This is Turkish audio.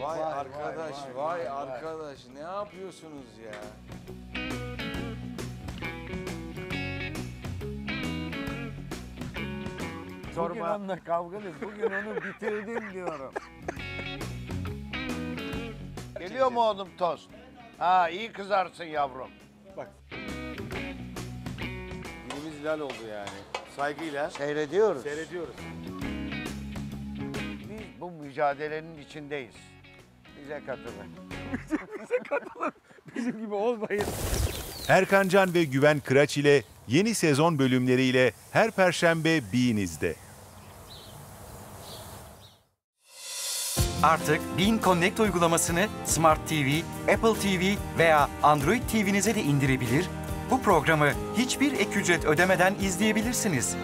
Vay, Vay, arkadaş, vay, vay, vay, vay. arkadaş. Ne yapıyorsunuz ya? Bugün Sorma. onunla kavgalıyız. Bugün onu bitirdim diyorum. Geliyor mu oğlum tost? Ha iyi kızarsın yavrum. Dilimiz lal oldu yani. Saygıyla Seyrediyoruz. seyrediyoruz. Biz bu mücadelenin içindeyiz. Bize katılın. Bizim gibi olmayın. Erkan Can ve Güven Kıraç ile yeni sezon bölümleriyle her perşembe Bean'izde. Artık Bean Connect uygulamasını Smart TV, Apple TV veya Android TV'nize de indirebilir, bu programı hiçbir ek ücret ödemeden izleyebilirsiniz.